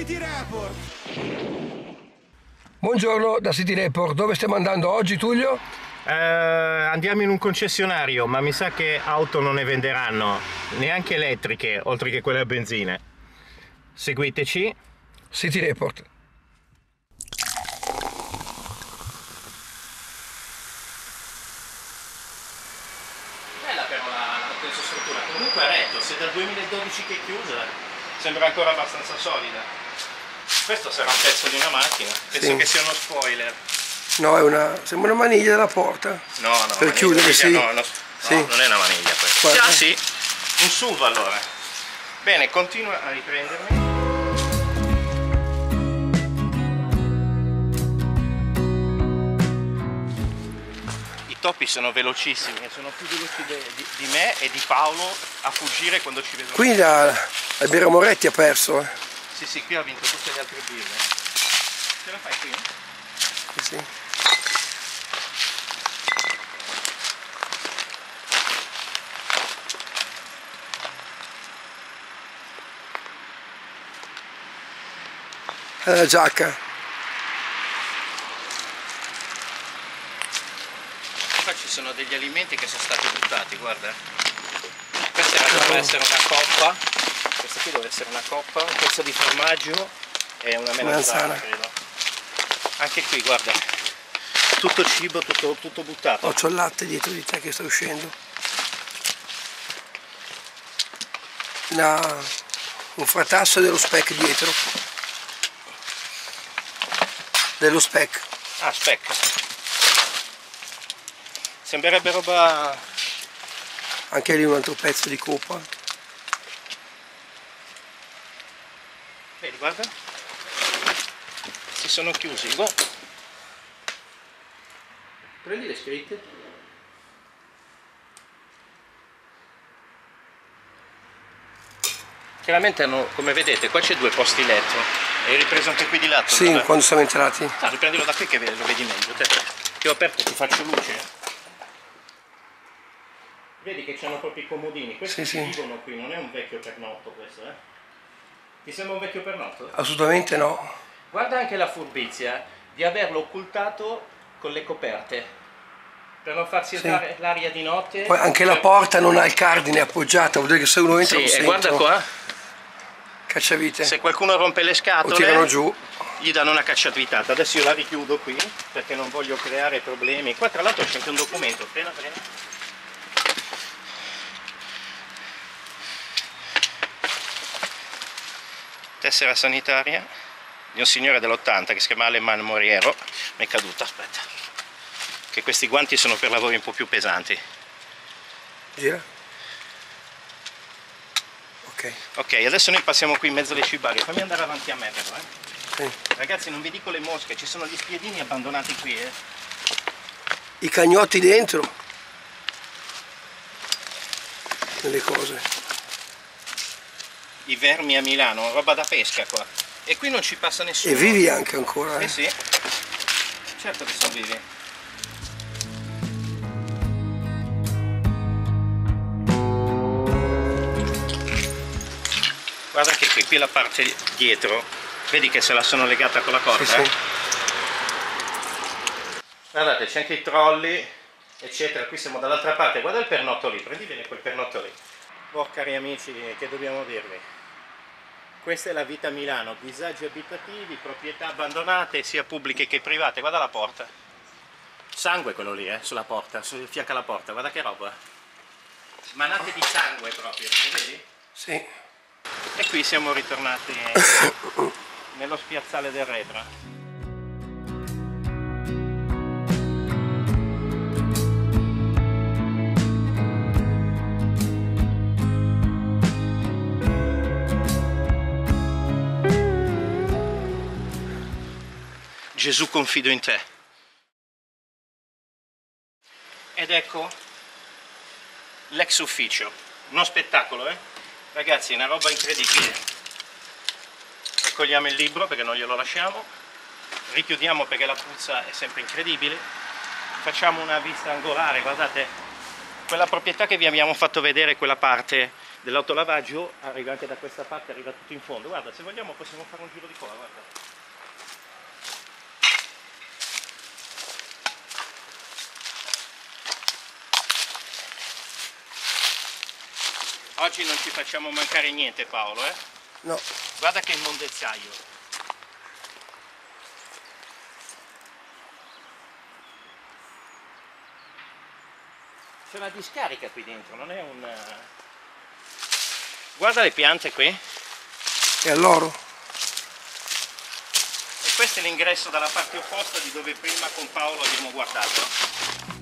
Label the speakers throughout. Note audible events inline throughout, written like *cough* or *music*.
Speaker 1: City Report.
Speaker 2: Buongiorno da City Report, dove stiamo andando oggi Tullio?
Speaker 3: Eh, andiamo in un concessionario, ma mi sa che auto non ne venderanno, neanche elettriche, oltre che quelle a benzina. Seguiteci.
Speaker 2: City Report.
Speaker 3: Bella però la, la struttura, comunque è retto, se dal 2012 che è chiusa, sembra ancora abbastanza solida. Questo sarà un pezzo di una macchina, penso
Speaker 2: Sì.
Speaker 3: che sia uno spoiler.
Speaker 2: No, è una. sembra una maniglia della porta.
Speaker 3: No, no,
Speaker 2: Per chiudere, sì.
Speaker 3: No, no, no,
Speaker 2: Sì.
Speaker 3: non è una maniglia questa.
Speaker 2: Guarda.
Speaker 3: Ah sì, un SUV allora. Bene, continua a riprendermi. I topi sono velocissimi, sono più veloci de- di, di me e di Paolo a fuggire quando ci vedono.
Speaker 2: Qui la, Albero Moretti ha perso. Eh.
Speaker 3: Sì, sì, qui ha vinto tutte le altre birre. Ce la fai qui?
Speaker 2: Sì, sì. È la giacca.
Speaker 3: Qua ci sono degli alimenti che sono stati buttati, guarda. Questa era- doveva essere una coppa, questa qui deve essere una coppa, un pezzo di formaggio e una melanzana, credo. Anche qui, guarda, tutto cibo, tutto, tutto buttato.
Speaker 2: Oh, c'ho il latte dietro di te che sta uscendo. Una- un fratasso dello spec dietro. Dello spec.
Speaker 3: Ah, specca. Sembrerebbe roba...
Speaker 2: Anche lì un altro pezzo di coppa.
Speaker 3: Guarda. Si sono chiusi, guarda. Prendi le scritte. Chiaramente hanno, come vedete, qua c'è due posti letto. Hai ripreso anche qui di lato?
Speaker 2: Sì,
Speaker 3: dov'è?
Speaker 2: quando siamo entrati.
Speaker 3: Ah, riprendilo da qui che lo vedi meglio. Te. Che ho aperto ti faccio luce. Vedi che c'hanno proprio i comodini. Questi
Speaker 2: Sì, sì.
Speaker 3: vivono qui, non è un vecchio pernotto questo, eh? Ti sembra un vecchio pernotto?
Speaker 2: Assolutamente no.
Speaker 3: Guarda anche la furbizia di averlo occultato con le coperte. Per non farsi
Speaker 2: Sì.
Speaker 3: entrare l'aria di notte.
Speaker 2: Poi anche la porta non ha il cardine appoggiato, vuol dire che se uno entra
Speaker 3: Sì,
Speaker 2: lo
Speaker 3: e guarda qua,
Speaker 2: Cacciavite.
Speaker 3: se qualcuno rompe le
Speaker 2: O
Speaker 3: scatole,
Speaker 2: tirano giù.
Speaker 3: gli danno una cacciatritata. Adesso io la richiudo qui perché non voglio creare problemi. Qua tra l'altro c'è anche un documento. Frena, frena. Tessera sanitaria di un signore dell'80 che si chiama Aleman Moriero. Mi è caduta, aspetta. Che questi guanti sono per lavori un po' più pesanti.
Speaker 2: Gira. Ok.
Speaker 3: Ok, adesso noi passiamo qui in mezzo alle cibarie. Fammi andare avanti a me però, eh.
Speaker 2: Sì.
Speaker 3: Ragazzi, non vi dico le mosche, ci sono gli spiedini abbandonati qui, eh.
Speaker 2: I cagnotti dentro. Nelle cose.
Speaker 3: I vermi a Milano, roba da pesca qua. E qui non ci passa nessuno.
Speaker 2: E vivi anche ancora.
Speaker 3: Eh
Speaker 2: Eh?
Speaker 3: sì. Certo che sono vivi. Guarda che qui, qui la parte dietro, vedi che se la sono legata con la corda?
Speaker 2: Sì, sì.
Speaker 3: eh? Guardate, c'è anche i trolli, eccetera. Qui siamo dall'altra parte. Guarda il pernotto lì, prendi bene quel pernotto lì. Oh, cari amici, che dobbiamo dirvi? Questa è la vita a Milano, disagi abitativi, proprietà abbandonate, sia pubbliche che private. Guarda la porta. Sangue quello lì, eh, sulla porta, sul fianco alla porta, guarda che roba. Manate di sangue proprio, vedi?
Speaker 2: Sì.
Speaker 3: E qui siamo ritornati *coughs* nello spiazzale del retro. Gesù confido in te. Ed ecco l'ex ufficio, uno spettacolo, eh? Ragazzi, una roba incredibile. Raccogliamo il libro perché non glielo lasciamo, richiudiamo perché la puzza è sempre incredibile, facciamo una vista angolare, guardate, quella proprietà che vi abbiamo fatto vedere, quella parte dell'autolavaggio arriva anche da questa parte, arriva tutto in fondo. Guarda, se vogliamo possiamo fare un giro di qua, guarda. Oggi non ci facciamo mancare niente Paolo, eh?
Speaker 2: No.
Speaker 3: Guarda che immondezzaio. C'è una discarica qui dentro, non è un... Guarda le piante qui.
Speaker 2: E allora?
Speaker 3: E questo è l'ingresso dalla parte opposta di dove prima con Paolo abbiamo guardato.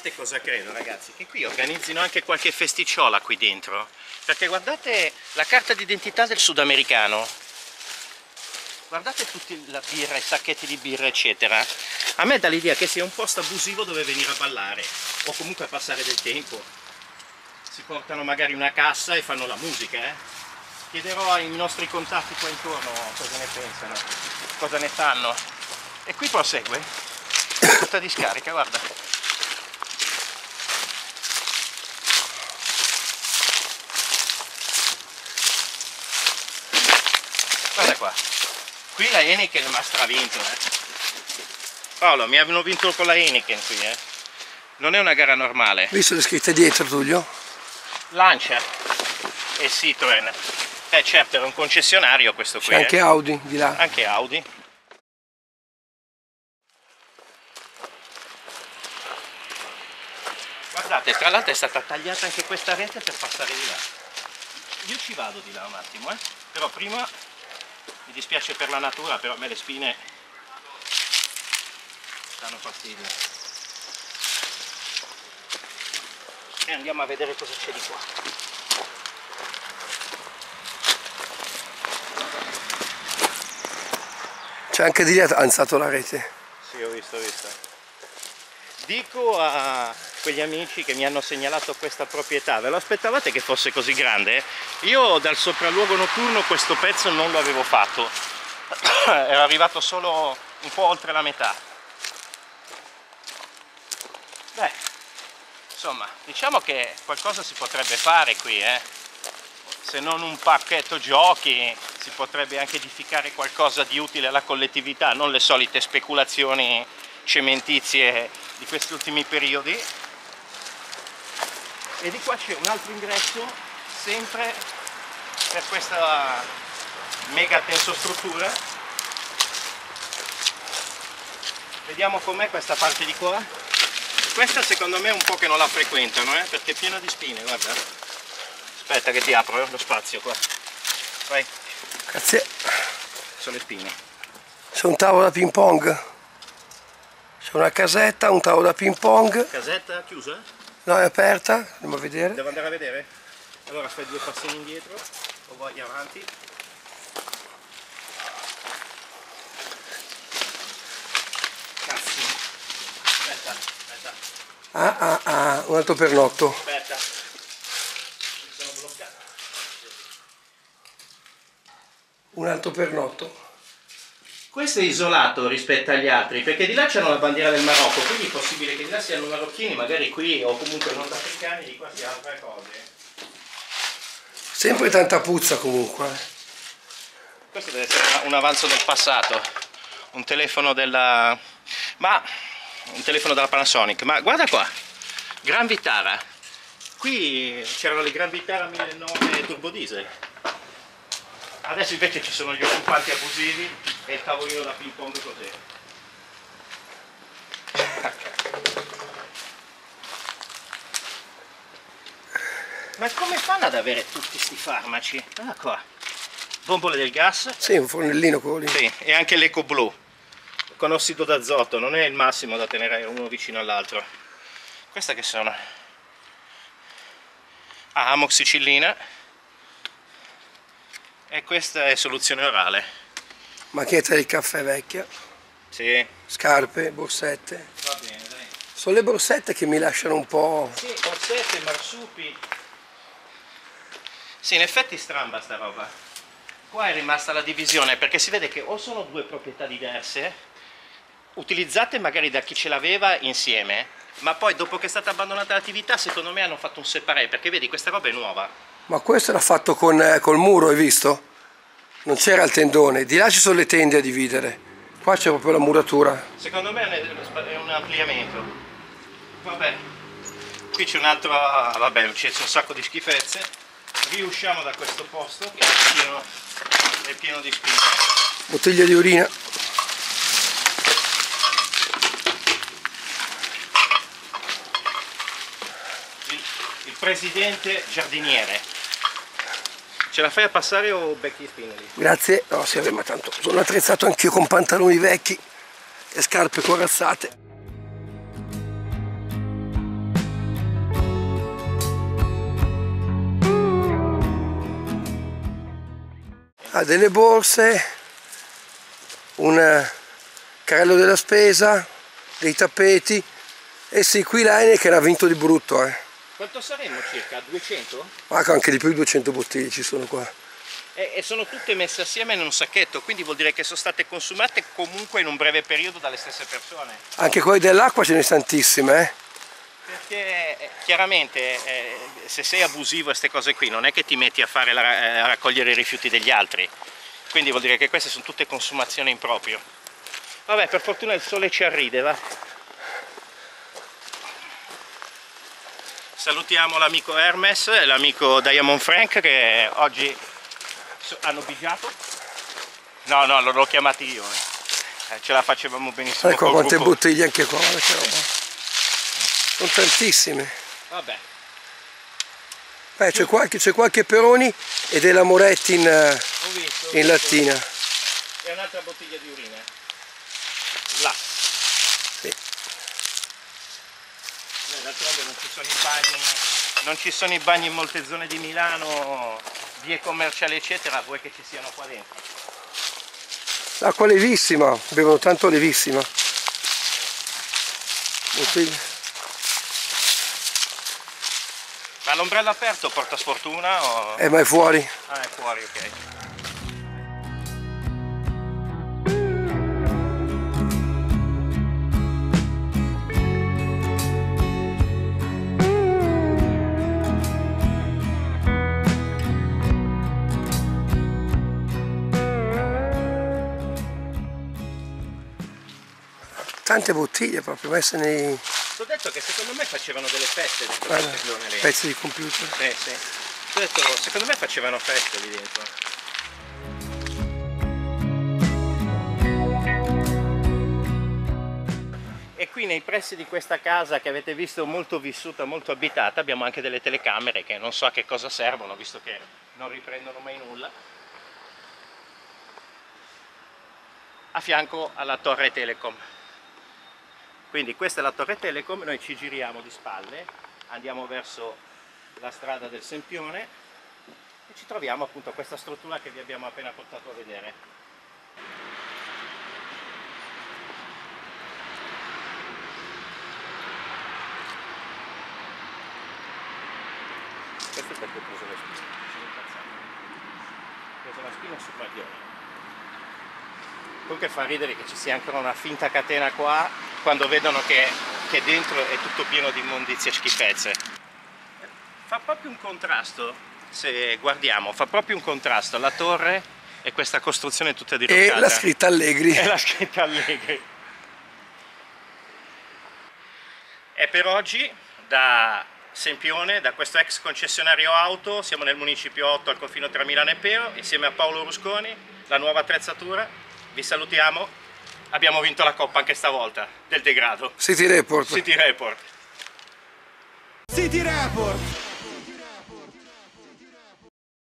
Speaker 3: Sapete cosa credo ragazzi? Che qui organizzino anche qualche festicciola qui dentro. Perché guardate la carta d'identità del sudamericano. Guardate tutti la birra, i sacchetti di birra eccetera. A me dà l'idea che sia un posto abusivo dove venire a ballare o comunque a passare del tempo. Si portano magari una cassa e fanno la musica, eh? Chiederò ai nostri contatti qua intorno cosa ne pensano, cosa ne fanno. E qui prosegue. Questa discarica, guarda. Qua. Qui la Heineken mi ha stravinto, eh. Paolo, mi hanno vinto con la Heineken qui, eh. Non è una gara normale.
Speaker 2: Visto le scritte dietro, Tullio?
Speaker 3: Lancia e Citroen. Eh certo, era un concessionario questo qui.
Speaker 2: Anche
Speaker 3: eh.
Speaker 2: Audi di là.
Speaker 3: Anche Audi. Guardate, tra l'altro è stata tagliata anche questa rete per passare di là. Io ci vado di là un attimo, eh. Però prima mi dispiace per la natura, però a me le spine danno fastidio. E andiamo a vedere cosa c'è di qua.
Speaker 2: C'è anche di lì ha alzato la rete.
Speaker 3: Sì, ho visto, ho visto. Dico a quegli amici che mi hanno segnalato questa proprietà, ve lo aspettavate che fosse così grande? Io dal sopralluogo notturno questo pezzo non lo avevo fatto, *coughs* era arrivato solo un po' oltre la metà. Beh, insomma, diciamo che qualcosa si potrebbe fare qui, eh? se non un pacchetto giochi si potrebbe anche edificare qualcosa di utile alla collettività, non le solite speculazioni cementizie di questi ultimi periodi. E di qua c'è un altro ingresso, sempre per questa mega tensostruttura. Vediamo com'è questa parte di qua. Questa secondo me è un po' che non la frequentano, eh, perché è piena di spine, guarda. Aspetta che ti apro eh, lo spazio qua. Vai,
Speaker 2: Grazie.
Speaker 3: sono le spine.
Speaker 2: C'è un tavolo da ping pong. C'è una casetta, un tavolo da ping pong.
Speaker 3: Casetta chiusa?
Speaker 2: No, è aperta. Andiamo a vedere.
Speaker 3: Devo andare a vedere? Allora fai due passini indietro o vai avanti. Cazzo. Aspetta, aspetta,
Speaker 2: Ah, ah, ah, un altro pernotto.
Speaker 3: aspetta. Mi sono bloccato.
Speaker 2: Un altro pernotto.
Speaker 3: Questo è isolato rispetto agli altri, perché di là c'hanno la bandiera del Marocco, quindi è possibile che di là siano marocchini, magari qui o comunque nordafricani, di qua sia altre cose.
Speaker 2: Sempre tanta puzza comunque. eh.
Speaker 3: Questo deve essere un avanzo del passato, un telefono della... ma... un telefono della Panasonic, ma guarda qua, Gran Vitara, qui c'erano le Gran Vitara 1009 turbo diesel, adesso invece ci sono gli occupanti abusivi e il tavolino da ping pong così. Ma come fanno ad avere tutti questi farmaci? Guarda qua, bombole del gas,
Speaker 2: Sì, un fornellino lì.
Speaker 3: sì, e anche l'eco blu con ossido d'azoto, non è il massimo da tenere uno vicino all'altro. Queste che sono? Ah, amoxicillina e questa è soluzione orale.
Speaker 2: Macchietta del caffè vecchia.
Speaker 3: Sì,
Speaker 2: Scarpe, borsette.
Speaker 3: va bene, dai.
Speaker 2: Sono le borsette che mi lasciano un po'...
Speaker 3: Sì, borsette, marsupi, Sì, in effetti stramba sta roba. Qua è rimasta la divisione perché si vede che o sono due proprietà diverse, utilizzate magari da chi ce l'aveva insieme, ma poi dopo che è stata abbandonata l'attività secondo me hanno fatto un separé perché vedi questa roba è nuova.
Speaker 2: Ma questo era fatto con, eh, col muro, hai visto? Non c'era il tendone, di là ci sono le tende a dividere. Qua c'è proprio la muratura.
Speaker 3: Secondo me è un ampliamento. Vabbè, qui c'è un altro, vabbè, c'è un sacco di schifezze. Riusciamo da questo posto che è pieno, è pieno di spine.
Speaker 2: Bottiglia di urina.
Speaker 3: Il, il presidente giardiniere. Ce la fai a passare o becchi i spinelli?
Speaker 2: Grazie. No, sì, vabbè, ma tanto sono attrezzato anch'io con pantaloni vecchi e scarpe corazzate. Ha delle borse, un carrello della spesa, dei tappeti e sì, qui Line che l'ha vinto di brutto. Eh.
Speaker 3: Quanto saremmo circa? 200?
Speaker 2: Ma anche di più di 200 bottiglie ci sono qua.
Speaker 3: E, e, sono tutte messe assieme in un sacchetto, quindi vuol dire che sono state consumate comunque in un breve periodo dalle stesse persone.
Speaker 2: Anche quelli dell'acqua ce ne sono tantissime, eh?
Speaker 3: Perché eh, chiaramente eh, se sei abusivo a queste cose qui non è che ti metti a, fare la, eh, a raccogliere i rifiuti degli altri, quindi vuol dire che queste sono tutte consumazioni in proprio. Vabbè, per fortuna il sole ci arride, va. Salutiamo l'amico Hermes e l'amico Diamond Frank che oggi hanno bigiato. No, no, l'ho chiamati io. Eh. ce la facevamo benissimo.
Speaker 2: Ecco quante gruppo. bottiglie anche qua. Sono tantissime.
Speaker 3: Vabbè.
Speaker 2: Beh, c'è qualche, qualche, Peroni e della Moretti in, visto, in lattina.
Speaker 3: E un'altra bottiglia di urina. Là. Sì. D'altronde non ci sono i bagni, non ci sono i bagni in molte zone di Milano, vie commerciali eccetera, vuoi che ci siano qua dentro?
Speaker 2: L'acqua levissima, bevono tanto levissima. Bottiglia.
Speaker 3: Ma l'ombrello aperto porta sfortuna? O...
Speaker 2: Eh ma è fuori.
Speaker 3: Ah è fuori, ok.
Speaker 2: Tante bottiglie proprio messe nei...
Speaker 3: Ti ho detto che secondo me facevano delle feste dentro
Speaker 2: Guarda, pezzi di computer.
Speaker 3: Sì, sì. Ti ho detto, secondo me facevano feste lì dentro. E qui nei pressi di questa casa che avete visto molto vissuta, molto abitata, abbiamo anche delle telecamere che non so a che cosa servono, visto che non riprendono mai nulla. A fianco alla torre Telecom quindi questa è la torre Telecom, noi ci giriamo di spalle, andiamo verso la strada del Sempione e ci troviamo appunto a questa struttura che vi abbiamo appena portato a vedere. Questo è perché ho preso la spina. Ho preso la spina sul maglione. Comunque fa ridere che ci sia ancora una finta catena qua quando vedono che, che dentro è tutto pieno di immondizie e schifezze. Fa proprio un contrasto, se guardiamo, fa proprio un contrasto la torre e questa costruzione tutta diroccata.
Speaker 2: E la scritta Allegri.
Speaker 3: E la scritta Allegri. E per oggi da Sempione, da questo ex concessionario auto, siamo nel municipio 8 al confine tra Milano e Pero, insieme a Paolo Rusconi, la nuova attrezzatura. Vi salutiamo abbiamo vinto la coppa anche stavolta del degrado.
Speaker 2: City Report.
Speaker 3: City Report.
Speaker 2: City Report.